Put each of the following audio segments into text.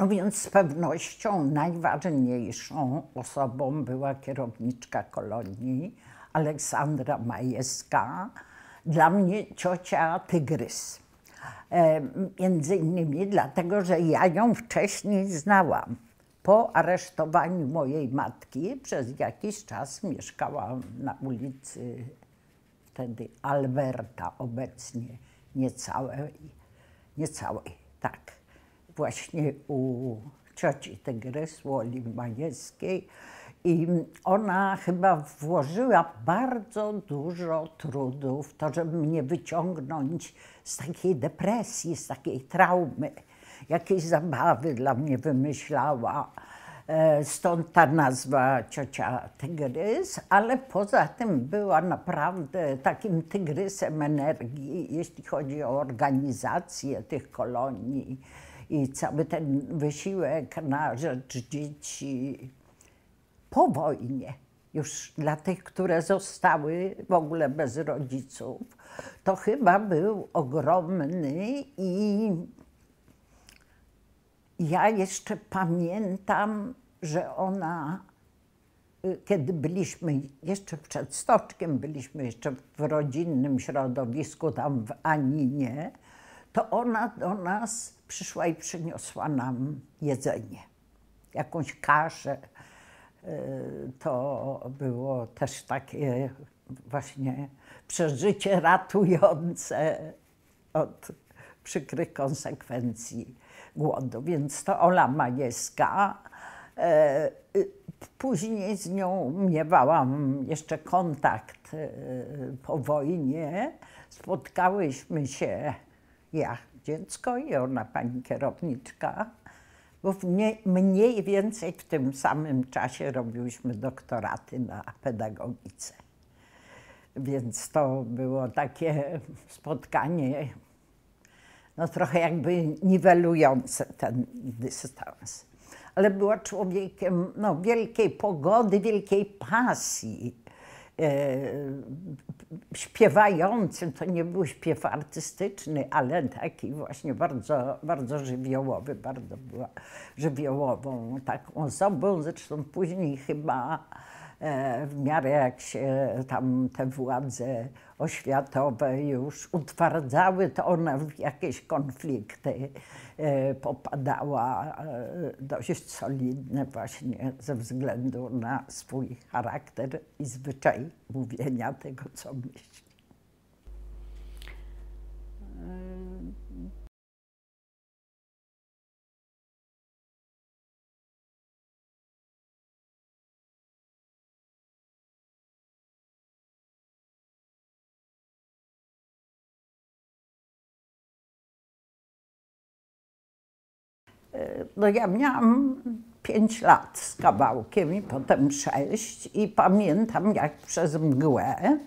No więc z pewnością najważniejszą osobą była kierowniczka kolonii Aleksandra Majewska, dla mnie ciocia Tygrys. E, między innymi dlatego, że ja ją wcześniej znałam. Po aresztowaniu mojej matki przez jakiś czas mieszkałam na ulicy wtedy Alberta, obecnie niecałej, niecałej, tak, właśnie u cioci Tygrys, Woli Majewskiej. I ona chyba włożyła bardzo dużo trudu w to, żeby mnie wyciągnąć z takiej depresji, z takiej traumy. Jakieś zabawy dla mnie wymyślała. E, stąd ta nazwa ciocia Tygrys, ale poza tym była naprawdę takim tygrysem energii, jeśli chodzi o organizację tych kolonii i cały ten wysiłek na rzecz dzieci po wojnie, już dla tych, które zostały w ogóle bez rodziców, to chyba był ogromny i ja jeszcze pamiętam, że ona, y, kiedy byliśmy jeszcze przed Stoczkiem, byliśmy jeszcze w rodzinnym środowisku tam w Aninie, to ona do nas przyszła i przyniosła nam jedzenie, jakąś kaszę, Y, to było też takie właśnie przeżycie ratujące od przykrych konsekwencji głodu. Więc to Ola Majewska. Y, y, później z nią miewałam jeszcze kontakt po wojnie. Spotkałyśmy się, ja dziecko i ona pani kierowniczka bo mniej, mniej więcej w tym samym czasie robiłyśmy doktoraty na pedagogice. Więc to było takie spotkanie, no trochę jakby niwelujące ten dystans. Ale była człowiekiem no, wielkiej pogody, wielkiej pasji. E, śpiewającym, to nie był śpiew artystyczny, ale taki właśnie bardzo, bardzo żywiołowy, bardzo była żywiołową taką osobą. Zresztą później chyba e, w miarę jak się tam te władze oświatowe już utwardzały, to ona w jakieś konflikty e, popadała e, dość solidne właśnie ze względu na swój charakter i zwyczaj mówienia tego, co myśli. No ja miałam pięć lat z kawałkiem i potem sześć i pamiętam jak przez mgłę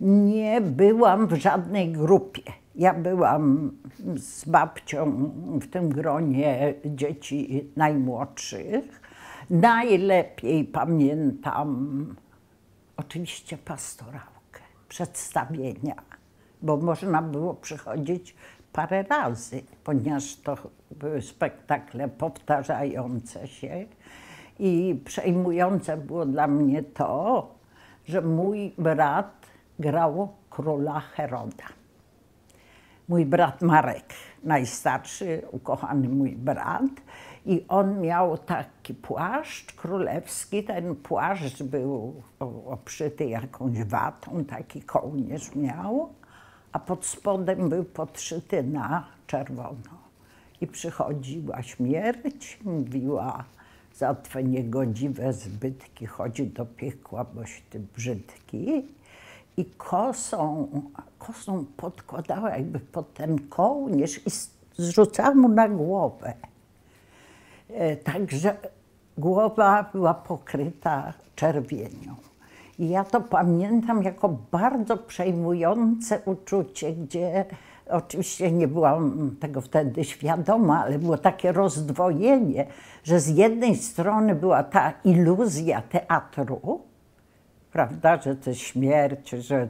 nie byłam w żadnej grupie. Ja byłam z babcią w tym gronie dzieci najmłodszych. Najlepiej pamiętam oczywiście pastorałkę, przedstawienia, bo można było przychodzić parę razy, ponieważ to były spektakle powtarzające się i przejmujące było dla mnie to, że mój brat grał króla Heroda. Mój brat Marek, najstarszy, ukochany mój brat, i on miał taki płaszcz królewski. Ten płaszcz był obszyty jakąś watą, taki kołnierz miał a pod spodem był podszyty na czerwono. I przychodziła śmierć, mówiła, za twe niegodziwe zbytki chodzi do piekła, boś ty brzydki. I kosą, kosą podkładała jakby pod ten kołnierz i zrzucała mu na głowę. E, także głowa była pokryta czerwienią. I ja to pamiętam jako bardzo przejmujące uczucie, gdzie oczywiście nie byłam tego wtedy świadoma, ale było takie rozdwojenie, że z jednej strony była ta iluzja teatru, prawda, że to śmierć, że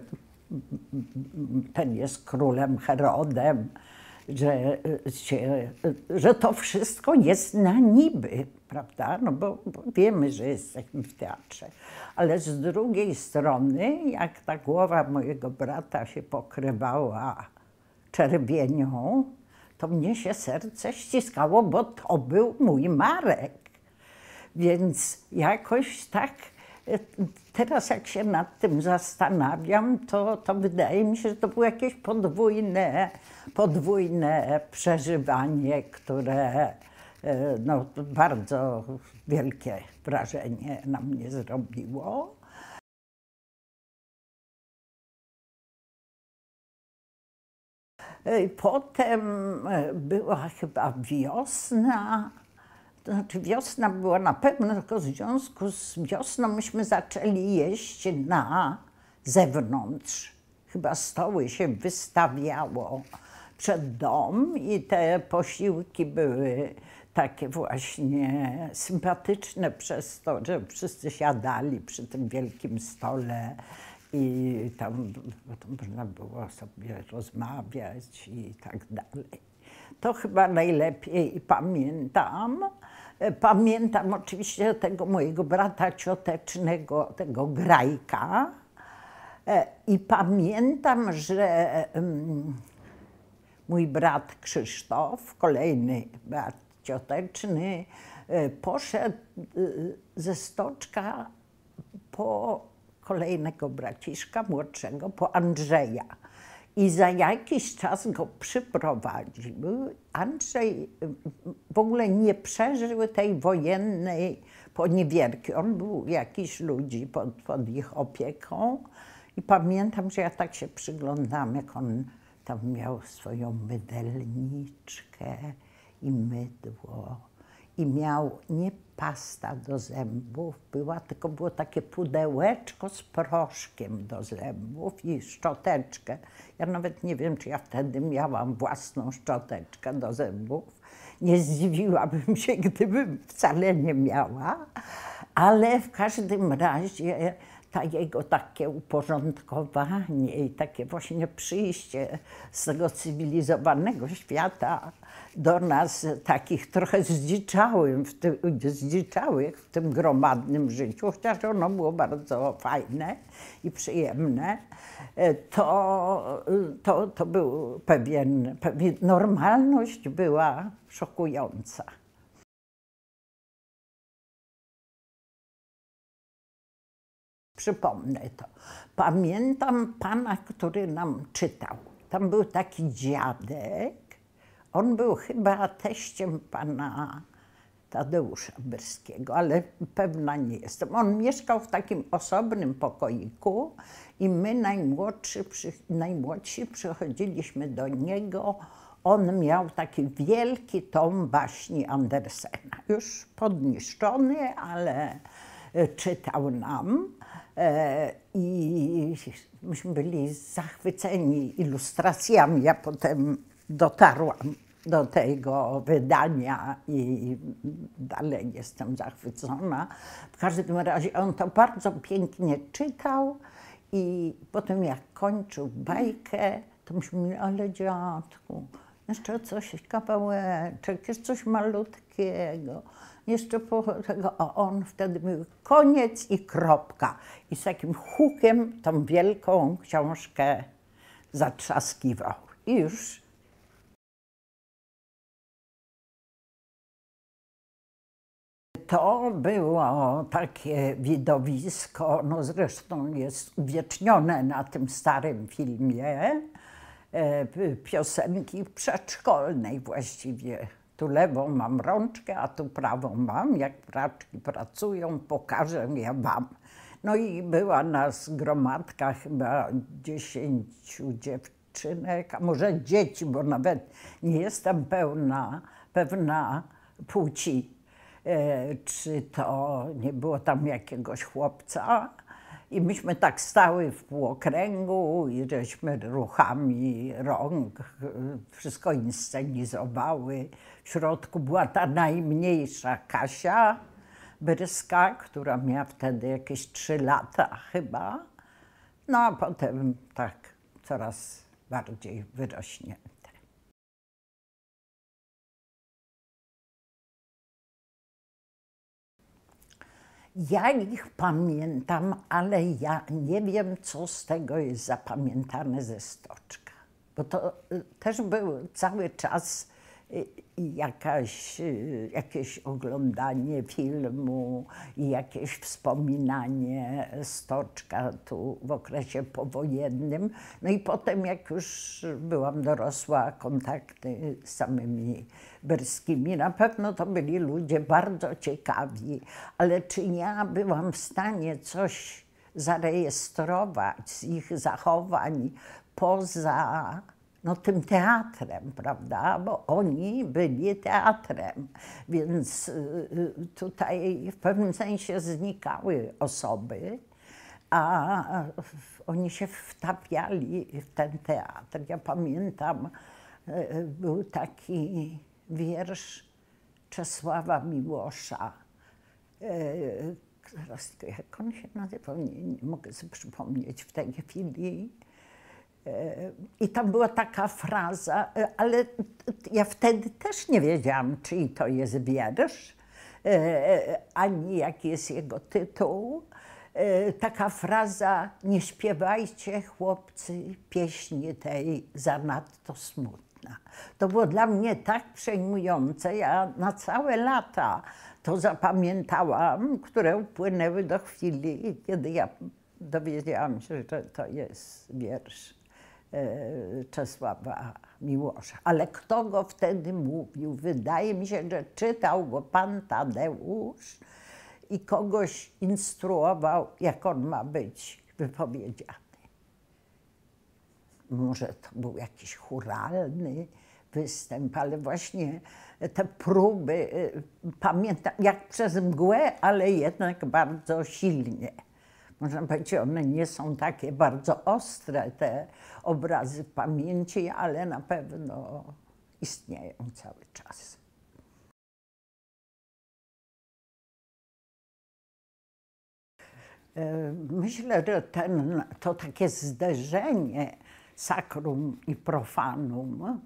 ten jest królem Herodem, że, się, że to wszystko jest na niby, prawda? No bo, bo wiemy, że jesteśmy w teatrze. Ale z drugiej strony, jak ta głowa mojego brata się pokrywała czerwienią, to mnie się serce ściskało, bo to był mój Marek. Więc jakoś tak teraz jak się nad tym zastanawiam, to, to wydaje mi się, że to było jakieś podwójne, podwójne przeżywanie, które e, no, bardzo wielkie wrażenie na mnie zrobiło. Potem e, była chyba wiosna, to znaczy wiosna była na pewno, tylko w związku z wiosną myśmy zaczęli jeść na zewnątrz. Chyba stoły się wystawiało przed dom i te posiłki były takie właśnie sympatyczne przez to, że wszyscy siadali przy tym wielkim stole i tam, można było sobie rozmawiać i tak dalej. To chyba najlepiej pamiętam. Pamiętam oczywiście tego mojego brata ciotecznego, tego Grajka. I pamiętam, że mój brat Krzysztof, kolejny brat cioteczny, poszedł ze stoczka po kolejnego braciszka młodszego, po Andrzeja. I za jakiś czas go przyprowadził. Andrzej w ogóle nie przeżył tej wojennej poniewierki. On był jakiś ludzi pod, pod ich opieką. I pamiętam, że ja tak się przyglądam, jak on tam miał swoją mydelniczkę i mydło i miał nie pasta do zębów była, tylko było takie pudełeczko z proszkiem do zębów i szczoteczkę. Ja nawet nie wiem, czy ja wtedy miałam własną szczoteczkę do zębów. Nie zdziwiłabym się, gdybym wcale nie miała, ale w każdym razie ta jego takie uporządkowanie i takie właśnie przyjście z tego cywilizowanego świata do nas, takich trochę zdziczałych w tym, zdziczałych w tym gromadnym życiu, chociaż ono było bardzo fajne i przyjemne, to, to, to był pewien, pewien, normalność była szokująca. Przypomnę to. Pamiętam pana, który nam czytał. Tam był taki dziadek. On był chyba teściem pana Tadeusza Byrskiego, ale pewna nie jestem. On mieszkał w takim osobnym pokoiku i my najmłodszy, przy, najmłodsi przychodziliśmy do niego. On miał taki wielki tom baśni Andersena, już podniszczony, ale czytał nam. E, I myśmy byli zachwyceni ilustracjami. Ja potem dotarłam do tego wydania i dalej jestem zachwycona. W każdym razie on to bardzo pięknie czytał i potem jak kończył bajkę, to myśmy mówili, ale dziadku, jeszcze coś, kawałeczek, jeszcze coś malutkiego jeszcze po tego, a on wtedy mówił koniec i kropka. I z takim hukiem tą wielką książkę zatrzaskiwał. I już to było takie widowisko, no zresztą jest uwiecznione na tym starym filmie, e, piosenki przedszkolnej właściwie tu lewą mam rączkę, a tu prawą mam. Jak praczki pracują, pokażę je wam. No i była nas gromadka chyba dziesięciu dziewczynek, a może dzieci, bo nawet nie jestem pełna, pewna płci. E, czy to nie było tam jakiegoś chłopca? I myśmy tak stały w półokręgu i żeśmy ruchami rąk wszystko inscenizowały. W środku była ta najmniejsza Kasia Bryska, która miała wtedy jakieś trzy lata chyba. No a potem tak coraz bardziej wyrośnie. Ja ich pamiętam, ale ja nie wiem, co z tego jest zapamiętane ze stoczka. Bo to y, też był cały czas jakaś, y, jakieś oglądanie filmu i jakieś wspominanie Stoczka tu w okresie powojennym. No i potem, jak już byłam dorosła, kontakty z samymi Berskimi, na pewno to byli ludzie bardzo ciekawi, ale czy ja byłam w stanie coś zarejestrować z ich zachowań poza no, tym teatrem, prawda? Bo oni byli teatrem, więc y, y, tutaj w pewnym sensie znikały osoby, a oni się wtapiali w ten teatr. Ja pamiętam, y, był taki wiersz Czesława Miłosza, teraz jak on się nazywał, nie, nie mogę sobie przypomnieć w tej chwili, i tam była taka fraza, ale ja wtedy też nie wiedziałam, czyj to jest wiersz, ani jaki jest jego tytuł. Taka fraza, nie śpiewajcie chłopcy pieśni tej zanadto smutna. To było dla mnie tak przejmujące, ja na całe lata to zapamiętałam, które upłynęły do chwili, kiedy ja dowiedziałam się, że to jest wiersz E, Czesława Miłosza. Ale kto go wtedy mówił? Wydaje mi się, że czytał go pan Tadeusz i kogoś instruował, jak on ma być wypowiedziany. Może to był jakiś churalny występ, ale właśnie te próby, e, pamiętam, jak przez mgłę, ale jednak bardzo silnie można powiedzieć, one nie są takie bardzo ostre, te obrazy pamięci, ale na pewno istnieją cały czas. E, myślę, że ten, to takie zderzenie sakrum i profanum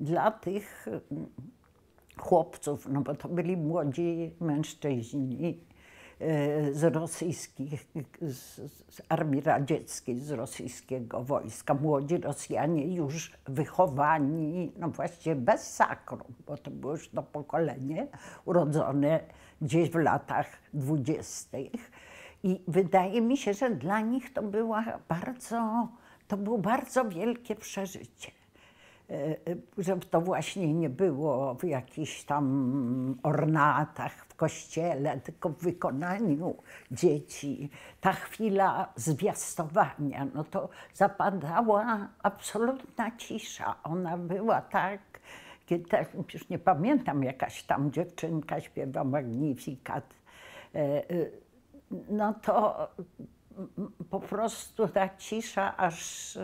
dla tych chłopców, no bo to byli młodzi mężczyźni, z rosyjskich, z armii radzieckiej, z rosyjskiego wojska. Młodzi Rosjanie już wychowani, no właściwie bez sakrum, bo to było już to pokolenie urodzone gdzieś w latach dwudziestych. I wydaje mi się, że dla nich to była bardzo, to było bardzo wielkie przeżycie. E, e, żeby to właśnie nie było w jakichś tam ornatach w kościele, tylko w wykonaniu dzieci. Ta chwila zwiastowania, no to zapadała absolutna cisza. Ona była tak, kiedy już nie pamiętam, jakaś tam dziewczynka śpiewa Magnifikat. E, no to po prostu ta cisza aż,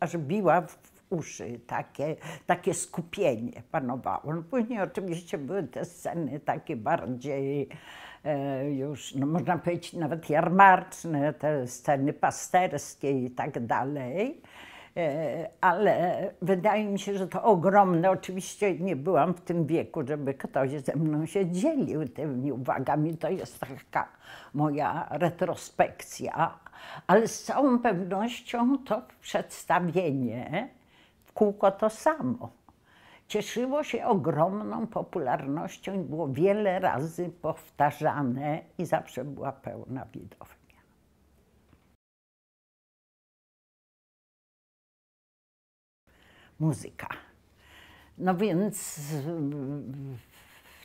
aż biła w uszy, takie, takie skupienie panowało. No później oczywiście były te sceny takie bardziej e, już, no można powiedzieć nawet jarmarczne, te sceny pasterskie i tak dalej. E, ale wydaje mi się, że to ogromne. Oczywiście nie byłam w tym wieku, żeby ktoś ze mną się dzielił tymi uwagami. To jest taka moja retrospekcja, ale z całą pewnością to przedstawienie kółko to samo. Cieszyło się ogromną popularnością i było wiele razy powtarzane i zawsze była pełna widownia. Muzyka. No więc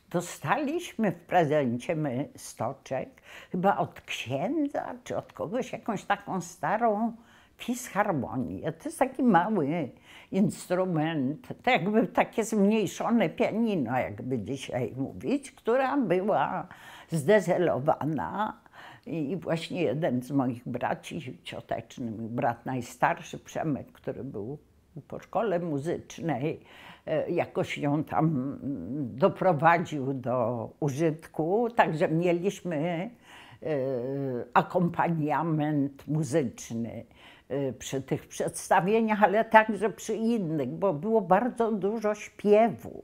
dostaliśmy w prezencie my stoczek, chyba od księdza czy od kogoś, jakąś taką starą fisharmonię. To jest taki mały instrument, to jakby takie zmniejszone pianino, jakby dzisiaj mówić, która była zdezelowana. I właśnie jeden z moich braci ciotecznych, brat najstarszy, Przemek, który był po szkole muzycznej, e, jakoś ją tam doprowadził do użytku, także mieliśmy e, akompaniament muzyczny. Y, przy tych przedstawieniach, ale także przy innych, bo było bardzo dużo śpiewu.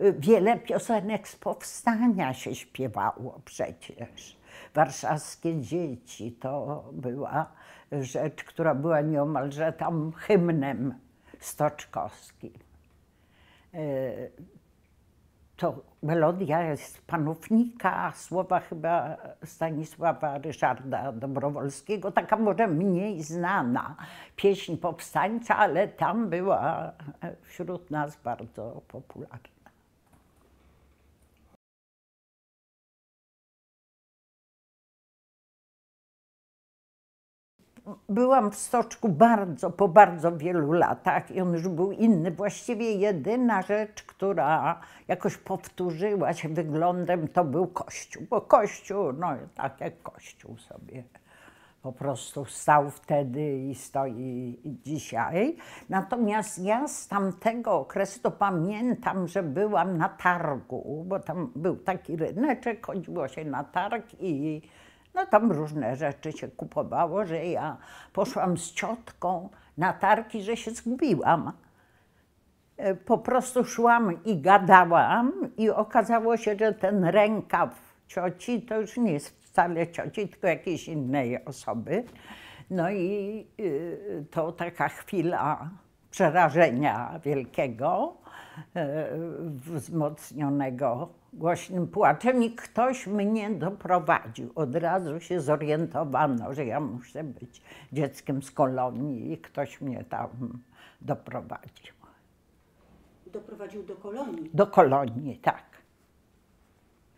Y, wiele piosenek z powstania się śpiewało przecież. warszawskie dzieci to była rzecz, która była nieomalże tam hymnem stoczkowskim. To melodia jest panównika, słowa chyba Stanisława Ryszarda Dobrowolskiego, taka może mniej znana pieśń powstańcza, ale tam była wśród nas bardzo popularna. Byłam w Stoczku bardzo, po bardzo wielu latach i on już był inny. Właściwie jedyna rzecz, która jakoś powtórzyła się wyglądem, to był kościół. Bo kościół, no tak jak kościół sobie po prostu stał wtedy i stoi dzisiaj. Natomiast ja z tamtego okresu to pamiętam, że byłam na targu, bo tam był taki ryneczek, chodziło się na targ i no tam różne rzeczy się kupowało, że ja poszłam z ciotką na targi, że się zgubiłam. E, po prostu szłam i gadałam i okazało się, że ten rękaw cioci to już nie jest wcale cioci, tylko jakiejś innej osoby. No i y, to taka chwila przerażenia wielkiego, e, wzmocnionego głośnym płaczem i ktoś mnie doprowadził. Od razu się zorientowano, że ja muszę być dzieckiem z kolonii i ktoś mnie tam doprowadził. Doprowadził do kolonii? Do kolonii, tak.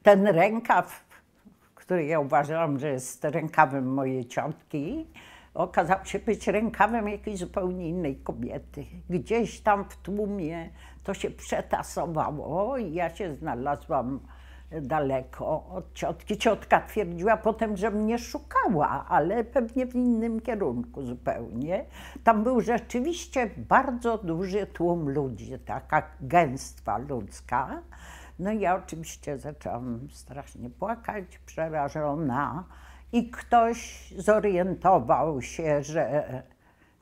Ten rękaw, który ja uważałam, że jest rękawem mojej ciotki, okazał się być rękawem jakiejś zupełnie innej kobiety. Gdzieś tam w tłumie to się przetasowało i ja się znalazłam daleko od ciotki. Ciotka twierdziła potem, że mnie szukała, ale pewnie w innym kierunku zupełnie. Tam był rzeczywiście bardzo duży tłum ludzi, taka gęstwa ludzka. No i ja oczywiście zaczęłam strasznie płakać, przerażona i ktoś zorientował się, że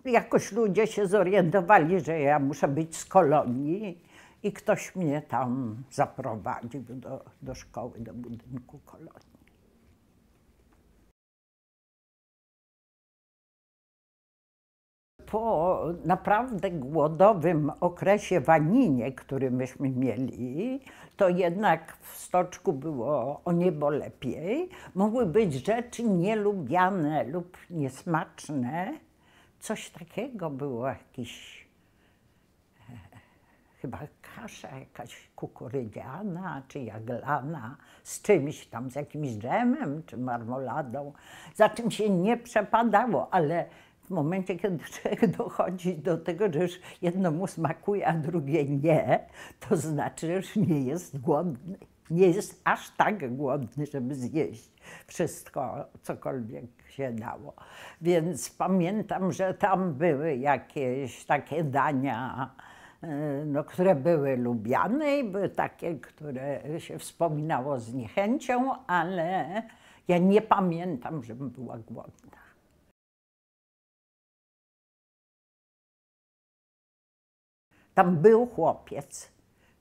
jakoś ludzie się zorientowali, że ja muszę być z kolonii i ktoś mnie tam zaprowadził do, do szkoły, do budynku kolonii. Po naprawdę głodowym okresie waninie, który myśmy mieli, to jednak w stoczku było o niebo lepiej. Mogły być rzeczy nielubiane lub niesmaczne. Coś takiego było jakiś, e, chyba kasza jakaś kukurydziana czy jaglana z czymś tam, z jakimś dżemem czy marmoladą, za czym się nie przepadało, ale w momencie, kiedy człowiek dochodzi do tego, że już jedno mu smakuje, a drugie nie, to znaczy, że już nie jest głodny. Nie jest aż tak głodny, żeby zjeść wszystko, cokolwiek się dało. Więc pamiętam, że tam były jakieś takie dania, e, no, które były lubiane i były takie, które się wspominało z niechęcią, ale ja nie pamiętam, żebym była głodna. Tam był chłopiec,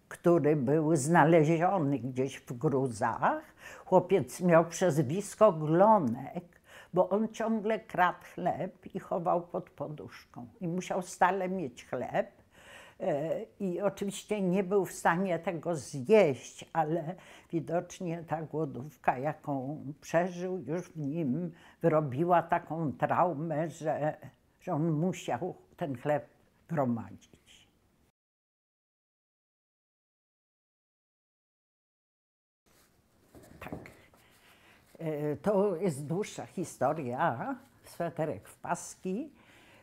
który był znaleziony gdzieś w gruzach. Chłopiec miał przezwisko Glonek, bo on ciągle kradł chleb i chował pod poduszką. I musiał stale mieć chleb. E, I oczywiście nie był w stanie tego zjeść, ale widocznie ta głodówka, jaką przeżył, już w nim wyrobiła taką traumę, że, że on musiał ten chleb gromadzić. E, to jest dłuższa historia, sweterek w paski.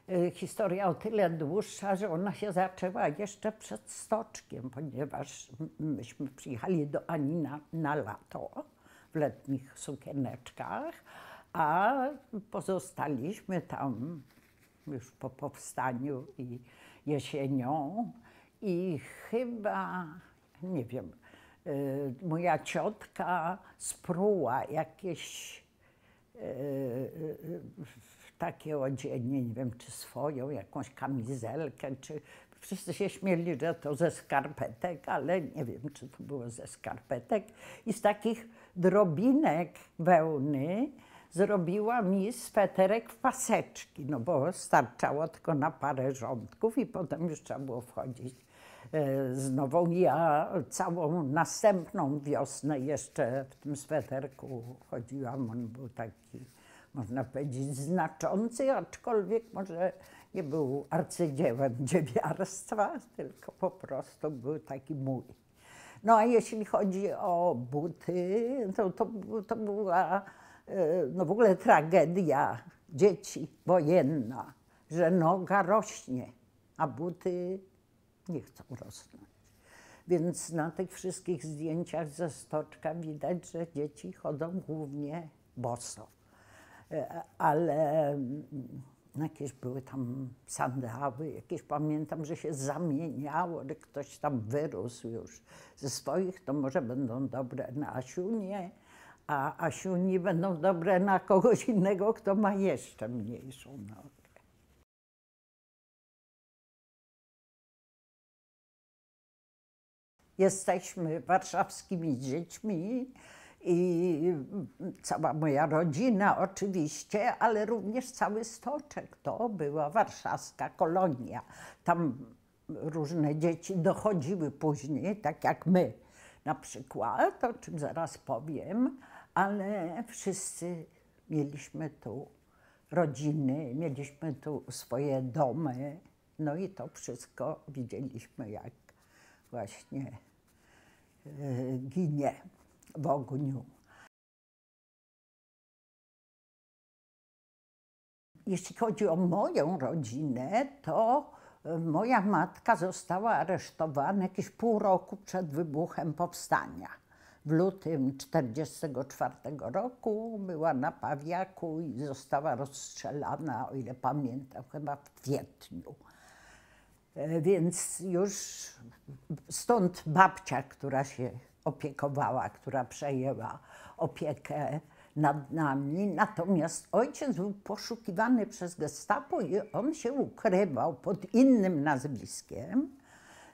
E, historia o tyle dłuższa, że ona się zaczęła jeszcze przed stoczkiem, ponieważ myśmy przyjechali do Ani na, na lato w letnich sukieneczkach, a pozostaliśmy tam już po powstaniu i jesienią i chyba, nie wiem, moja ciotka spruła jakieś y, takie odzienie, nie wiem, czy swoją, jakąś kamizelkę, czy wszyscy się śmieli, że to ze skarpetek, ale nie wiem, czy to było ze skarpetek. I z takich drobinek wełny zrobiła mi sweterek w paseczki, no bo starczało tylko na parę rządków i potem już trzeba było wchodzić e, z nową. Ja całą następną wiosnę jeszcze w tym sweterku chodziłam. On był taki, można powiedzieć, znaczący, aczkolwiek może nie był arcydziełem dziewiarstwa, tylko po prostu był taki mój. No a jeśli chodzi o buty, to, to, to była e, no w ogóle tragedia dzieci wojenna, że noga rośnie, a buty nie chcą rosnąć. Więc na tych wszystkich zdjęciach ze stoczka widać, że dzieci chodzą głównie boso. E, ale mm, jakieś były tam sandały, jakieś pamiętam, że się zamieniało, że ktoś tam wyrósł już ze swoich, to może będą dobre na Asiunię, a Asiuni będą dobre na kogoś innego, kto ma jeszcze mniejszą nogę. Jesteśmy warszawskimi dziećmi i cała moja rodzina oczywiście, ale również cały Stoczek. To była warszawska kolonia. Tam różne dzieci dochodziły później, tak jak my na przykład, o czym zaraz powiem, ale wszyscy mieliśmy tu rodziny, mieliśmy tu swoje domy, no i to wszystko widzieliśmy, jak właśnie e, ginie w ogniu. Jeśli chodzi o moją rodzinę, to e, moja matka została aresztowana jakieś pół roku przed wybuchem powstania. W lutym 1944 roku była na Pawiaku i została rozstrzelana, o ile pamiętam, chyba w kwietniu. E, więc już stąd babcia, która się opiekowała, która przejęła opiekę nad nami. Natomiast ojciec był poszukiwany przez gestapo i on się ukrywał pod innym nazwiskiem.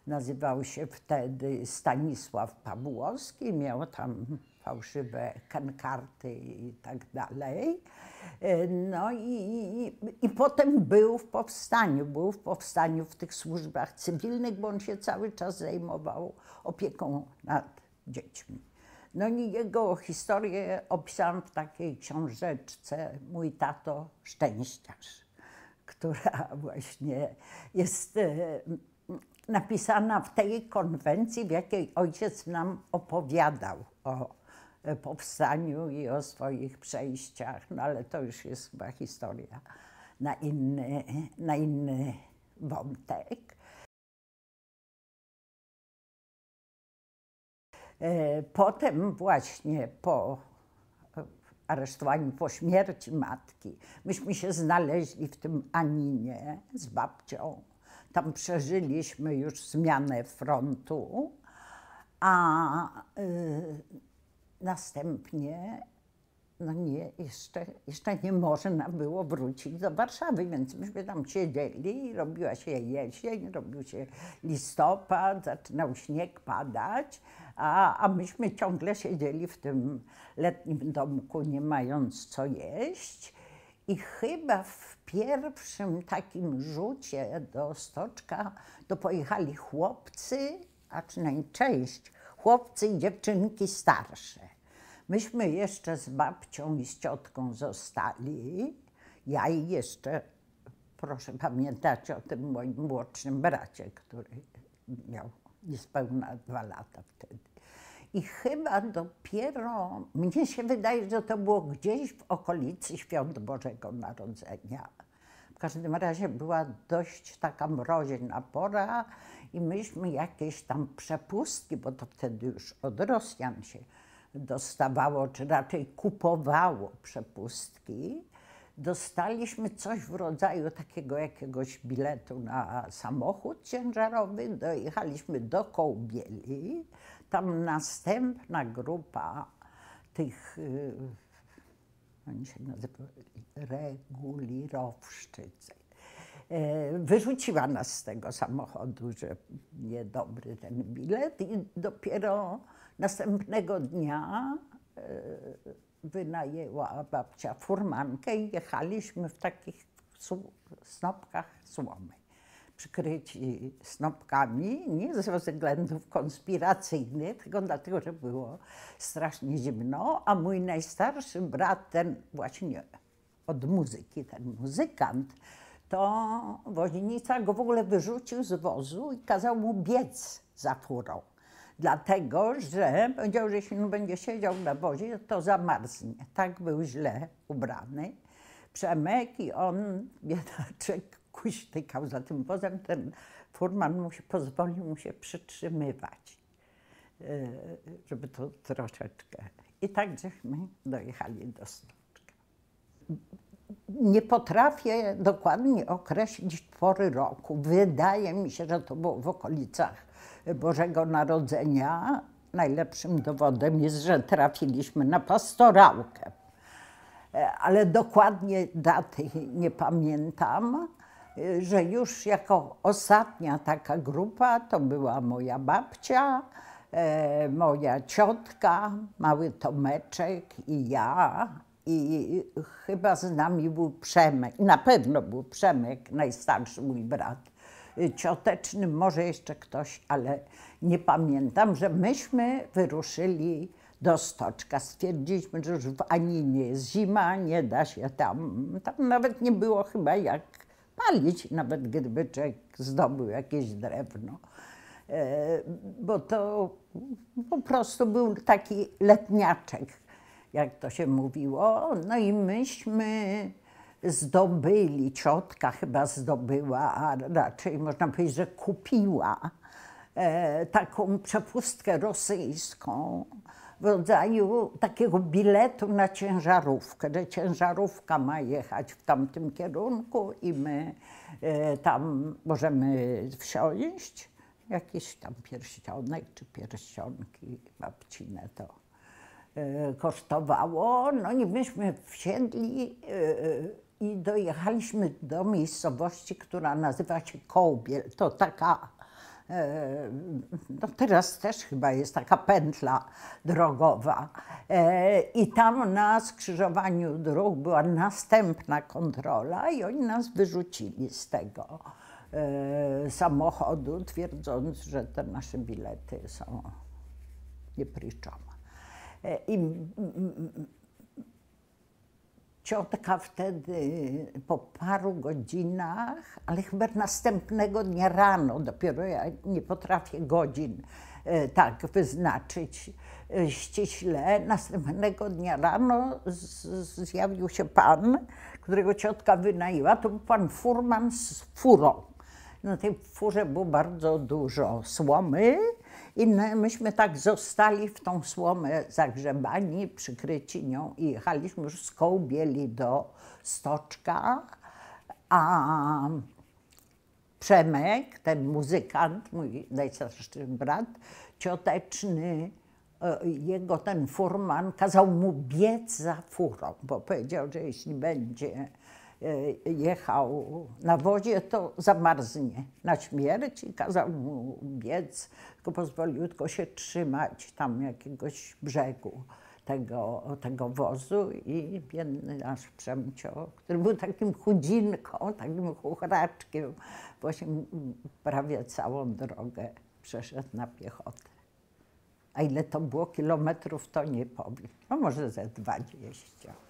Nazywał się wtedy Stanisław Pawłowski, miał tam fałszywe kankarty i tak dalej. No i, i, potem był w powstaniu, był w powstaniu w tych służbach cywilnych, bo on się cały czas zajmował opieką nad dziećmi. No i jego historię opisałam w takiej książeczce Mój tato szczęściarz, która właśnie jest e, napisana w tej konwencji, w jakiej ojciec nam opowiadał o e, powstaniu i o swoich przejściach, no ale to już jest chyba historia na inny, na inny wątek. E, potem właśnie po aresztowaniu, po śmierci matki, myśmy się znaleźli w tym Aninie z babcią. Tam przeżyliśmy już zmianę frontu, a y, następnie no nie, jeszcze, jeszcze nie można było wrócić do Warszawy, więc myśmy tam siedzieli, robiła się jesień, robił się listopad, zaczynał śnieg padać, a, a myśmy ciągle siedzieli w tym letnim domku, nie mając co jeść. I chyba w pierwszym takim rzucie do stoczka to pojechali chłopcy, a przynajmniej część, chłopcy i dziewczynki starsze. Myśmy jeszcze z babcią i z ciotką zostali. Ja i jeszcze, proszę pamiętać o tym moim młodszym bracie, który miał niespełna dwa lata wtedy. I chyba dopiero, mnie się wydaje, że to było gdzieś w okolicy Świąt Bożego Narodzenia. W każdym razie była dość taka mroźna pora i myśmy jakieś tam przepustki, bo to wtedy już od Rosjan się dostawało, czy raczej kupowało przepustki, dostaliśmy coś w rodzaju takiego jakiegoś biletu na samochód ciężarowy, dojechaliśmy do Kołbieli, tam następna grupa tych y, oni się nazywali regulirowszczycy. E, Wyrzuciła nas z tego samochodu, że niedobry ten bilet i dopiero następnego dnia e, wynajęła babcia furmankę i jechaliśmy w takich snopkach słomy. Przykryci snopkami, nie ze względów konspiracyjnych, tylko dlatego, że było strasznie zimno, a mój najstarszy brat, ten właśnie od muzyki, ten muzykant, to woźnica go w ogóle wyrzucił z wozu i kazał mu biec za furą. Dlatego, że powiedział, że jeśli będzie siedział na wozie, to zamarznie. Tak był źle ubrany Przemek i on, biedaczek, kuśtykał za tym wozem. Ten furman mu się, pozwolił mu się przytrzymywać, e, żeby to troszeczkę. I tak żeśmy dojechali do Stoczka. Nie potrafię dokładnie określić pory roku. Wydaje mi się, że to było w okolicach Bożego Narodzenia. Najlepszym dowodem jest, że trafiliśmy na pastorałkę. E, Ale dokładnie daty nie pamiętam, e, że już jako ostatnia taka grupa to była moja babcia, e, moja ciotka, mały Tomeczek i ja. I chyba z nami był Przemek, na pewno był Przemek, najstarszy mój brat y, cioteczny, może jeszcze ktoś, ale nie pamiętam, że myśmy wyruszyli do Stoczka. Stwierdziliśmy, że już w Aninie jest zima, nie da się tam, tam nawet nie było chyba jak palić, nawet gdyby człowiek zdobył jakieś drewno. E, Bo to po prostu był taki letniaczek, jak to się mówiło. No i myśmy zdobyli, ciotka chyba zdobyła, a raczej można powiedzieć, że kupiła e, taką przepustkę rosyjską w rodzaju takiego biletu na ciężarówkę, że ciężarówka ma jechać w tamtym kierunku i my e, tam możemy wsiąść. Jakiś tam pierścionek czy pierścionki babcine to kosztowało. No i myśmy wsiedli e, i dojechaliśmy do miejscowości, która nazywa się Kołbiel. To taka, e, no teraz też chyba jest taka pętla drogowa. E, I tam na skrzyżowaniu dróg była następna kontrola i oni nas wyrzucili z tego e, samochodu, twierdząc, że te nasze bilety są niepryczone. E, I ciotka wtedy po paru godzinach, ale chyba następnego dnia rano, dopiero ja nie potrafię godzin e, tak wyznaczyć e, ściśle, następnego dnia rano zjawił się pan, którego ciotka wynajęła, to był pan furman z furą. Na tej furze było bardzo dużo słomy i my- myśmy tak zostali w tą słomę zagrzebani, przykryci nią i jechaliśmy już z Kołbieli do Stoczka, a Przemek, ten muzykant, mój najstarszy brat, cioteczny, e, jego ten furman kazał mu biec za furą, bo powiedział, że jeśli będzie jechał na wozie, to zamarznie na śmierć i kazał mu biec, tylko pozwolił tylko się trzymać tam jakiegoś brzegu tego, tego wozu i biedny nasz Przemcio, który był takim chudzinką, takim chuchraczkiem, właśnie prawie całą drogę przeszedł na piechotę. A ile to było kilometrów, to nie powiem. No może ze 20.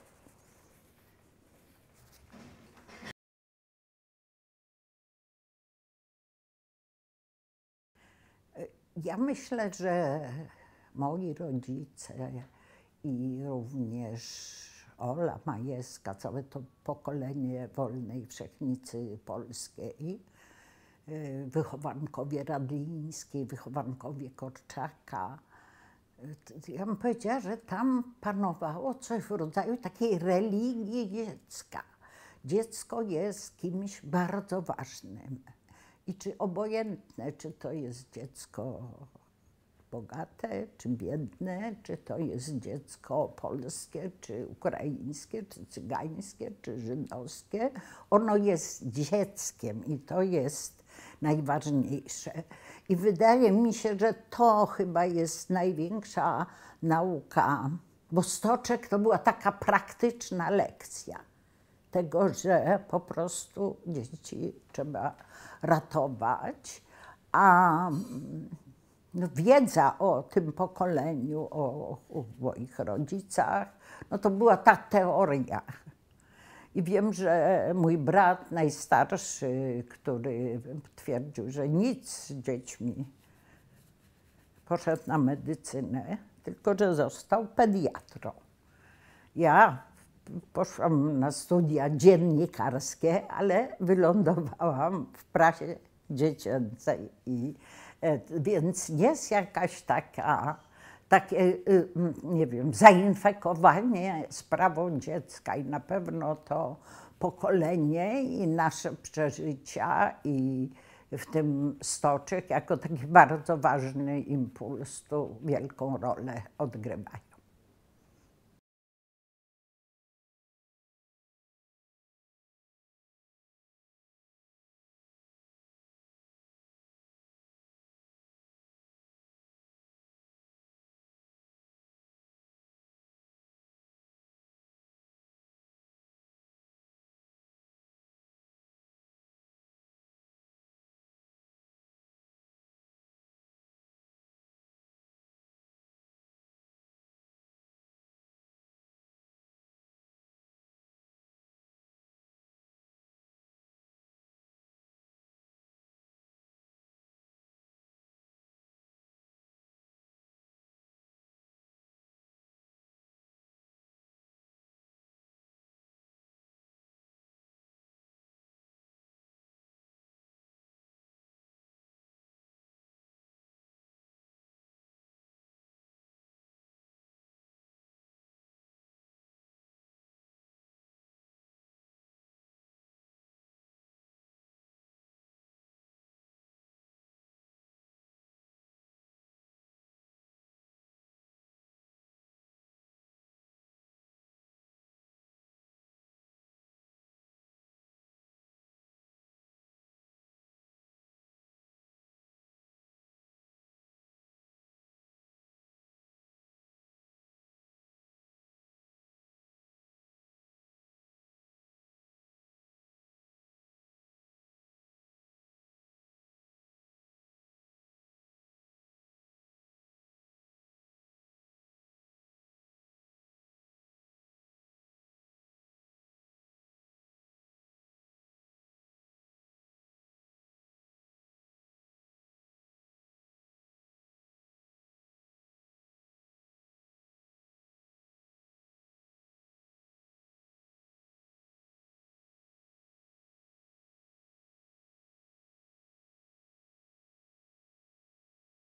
Ja myślę, że moi rodzice i również Ola Majewska, całe to pokolenie wolnej wszechnicy polskiej, y, wychowankowie Radlińskiej, wychowankowie Korczaka. y, Ja bym powiedziała, że tam panowało coś w rodzaju takiej religii dziecka. Dziecko jest kimś bardzo ważnym. I czy obojętne, czy to jest dziecko bogate czy biedne, czy to jest dziecko polskie, czy ukraińskie, czy cygańskie, czy żydowskie. Ono jest dzieckiem i to jest najważniejsze. I wydaje mi się, że to chyba jest największa nauka, bo stoczek to była taka praktyczna lekcja tego, że po prostu dzieci trzeba ratować, a no, wiedza o tym pokoleniu, o, o moich rodzicach, no to była ta teoria. I wiem, że mój brat najstarszy, który twierdził, że nic z dziećmi, poszedł na medycynę, tylko że został pediatrą. Ja poszłam na studia dziennikarskie, ale wylądowałam w prasie dziecięcej. I, e, więc jest jakaś taka, takie, y, nie wiem, zainfekowanie sprawą dziecka i na pewno to pokolenie i nasze przeżycia i w tym stoczek jako taki bardzo ważny impuls tu wielką rolę odgrywają.